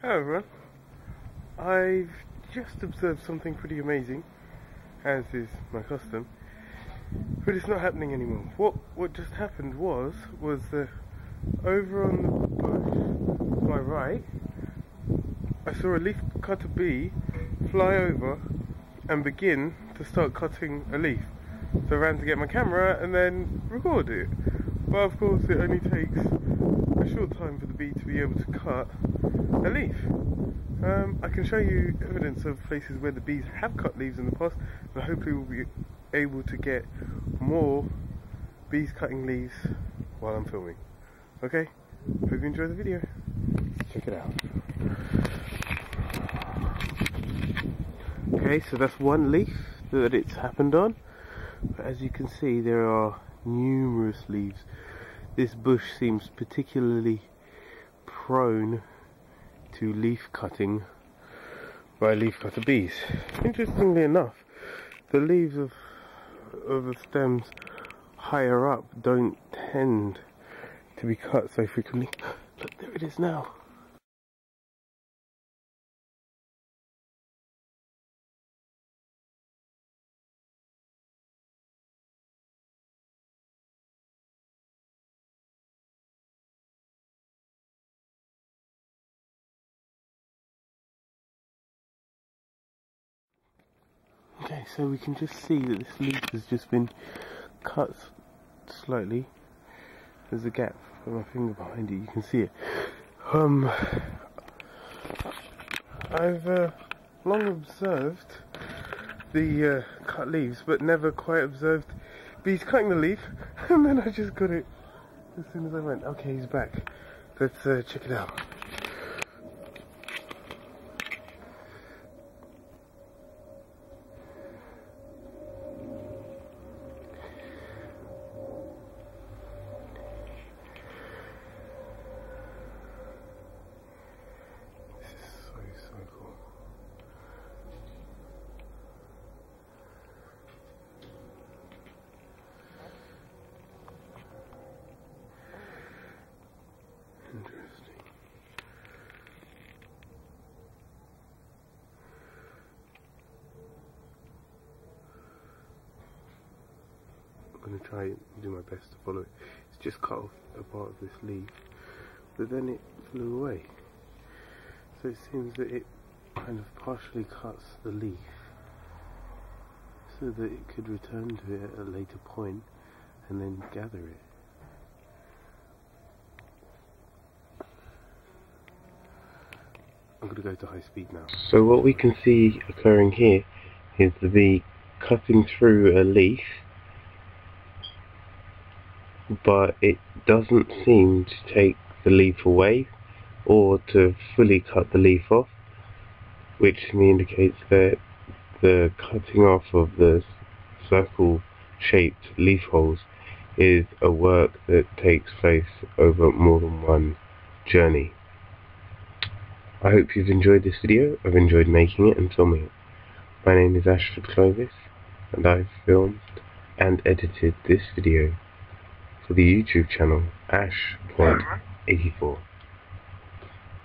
Hello everyone. I've just observed something pretty amazing, as is my custom, but it's not happening anymore. What what just happened was was that over on the bush to my right, I saw a leaf cutter bee fly over and begin to start cutting a leaf. So I ran to get my camera and then record it. But of course it only takes a short time for the bee to be able to cut a leaf. Um, I can show you evidence of places where the bees have cut leaves in the past and hopefully we'll be able to get more bees cutting leaves while I'm filming. Okay, hope you enjoy the video. Check it out. Okay, so that's one leaf that it's happened on. But as you can see, there are numerous leaves. This bush seems particularly prone to leaf cutting by leaf cutter bees. Interestingly enough, the leaves of, of the stems higher up don't tend to be cut so frequently. Look, there it is now. So we can just see that this leaf has just been cut slightly. There's a gap. Put my finger behind it. You can see it. Um, I've uh, long observed the uh, cut leaves, but never quite observed bees cutting the leaf. And then I just got it as soon as I went. Okay, he's back. Let's uh, check it out. This is so, so cool. Interesting. I'm going to try and do my best to follow it. It's just cut off a part of this leaf, but then it flew away. So it seems that it kind of partially cuts the leaf so that it could return to it at a later point and then gather it. I'm going to go to high speed now. So what we can see occurring here is the bee cutting through a leaf but it doesn't seem to take the leaf away or to fully cut the leaf off, which to me indicates that the cutting off of the circle shaped leaf holes is a work that takes place over more than one journey. I hope you've enjoyed this video. I've enjoyed making it and filming it. My name is Ashford Clovis and I've filmed and edited this video for the YouTube channel Ashpod84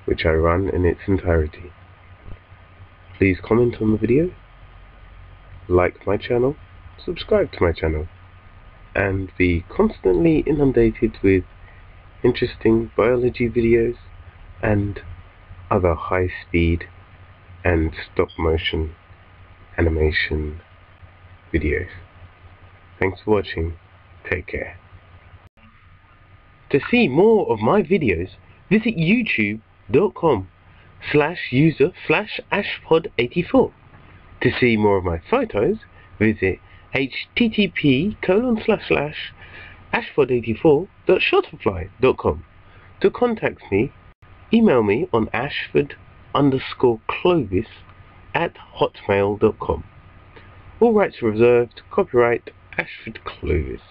which I run in its entirety. Please comment on the video, like my channel, subscribe to my channel, and be constantly inundated with interesting biology videos and other high speed and stop motion animation videos. Thanks for watching. Take care. To see more of my videos, visit youtube.com slash user slash ashpod84. To see more of my photos, visit http colon slash slash ashpod84.shutterfly.com. To contact me, email me on ashford underscore clovis at hotmail.com. All rights reserved, copyright Ashford Clovis.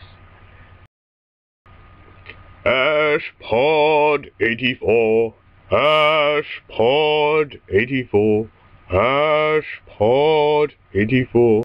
Ashpod84 Hashpod 84 Hashpod 84